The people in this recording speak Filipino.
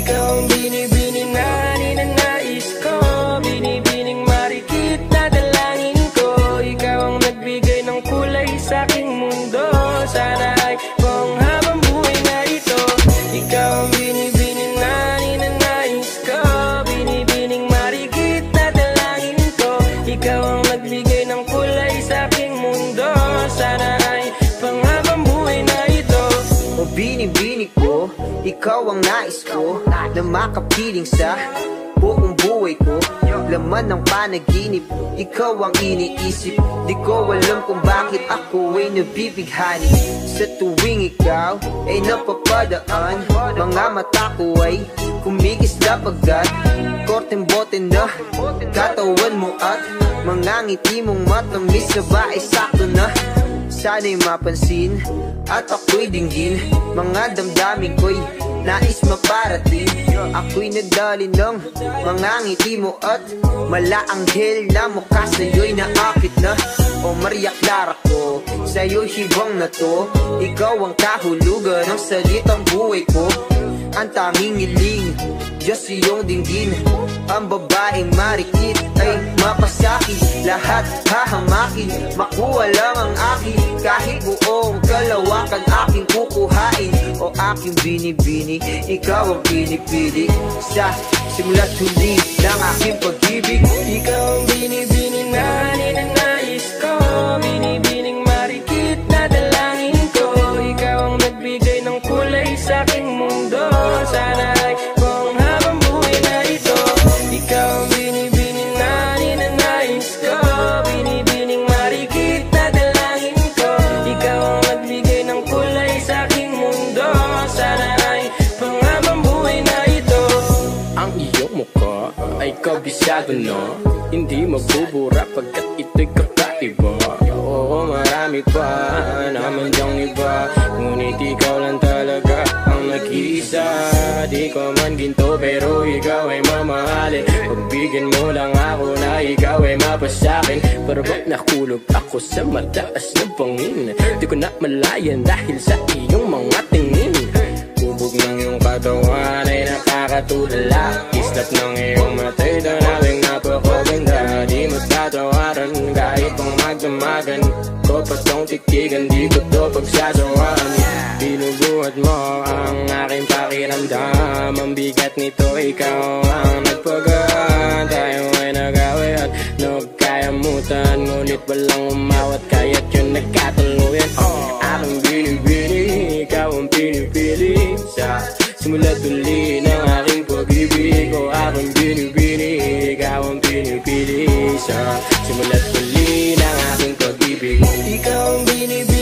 Ikaw ang binibining na ninanais Binibining marikit na dalangin ko. Ikaw nagbigay ng kulay sa aking mundo. Sana ay kung na ito. Ikaw ang binibining na ninanais Binibining marikit na dalangin ko. Ikaw nagbigay ng kulay sa aking mundo. Sana ay panghabang na ito. Binibini ko, ikaw ang nais ko Na makapiling sa buong buhay ko. Laman ng panaginip, ikaw ang iniisip. Di ko alam kung bakit ako ay nabibighani. Sa tuwing ikaw ay napapadaan Mga mata ko ay kumikislap agad Korteng bote na katawan mo at Mga ngiti mong matamis na ba ay sakto na Sana'y mapansin at ako'y dinggin. Mga damdamin ko'y nais maparating. Ako'y nadali ng mga ngiti mo at Malaanghel na mukha sa'yo'y naakit na. O Maria Clara ko, sa'yo'y hibang na to. Ikaw ang kahulugan ng salitang buhay ko. Ang tanging iling, Diyos iyong dinggin. Ang babaeng marikit ay mapasaki Lahat hahamakin, makuha lang ang akin Kahit buong kalawakan aking kukuhain O aking binibini, ikaw ang pinipili Sa simula't huli ng aking pag-ibig. Ikaw ang binibining na ninanais ko Binibining kabisado na Hindi magbubura pagkat ito'y kakaiba Oo, marami pa naman diyang iba. Ngunit ikaw lang talaga ang nag-iisa. Di ko man ginto pero ikaw ay mamahalin. Pagbigyan mo lang ako na ikaw ay mapasakin Pero ba't nakulog ako sa mataas na bangin? Di ko na malayan dahil sa iyong mga tingin. Bubog ng iyong katawan ay nakakatulala Islap ng iyong matay Danawing napakaganda Di matatawaran kahit pang magdamagan Ko pa tong titigan Di ko to pagsasawaan Binubuhat mo ang aking pakiramdam. Ang bigat nito ikaw ang nagpagaan Tayo ay nagawi at nagkayamutan Ngunit walang umawat kaya't yun nagkatuluyan Aking binibini, ikaw ang pinipili. Sa simula't uli ng aking pag-ibig O aking binibini, ikaw ang pinipili Sa simula't uli ng aking pag-ibig. Ikaw ang binibining